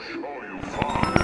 I'll show you fine.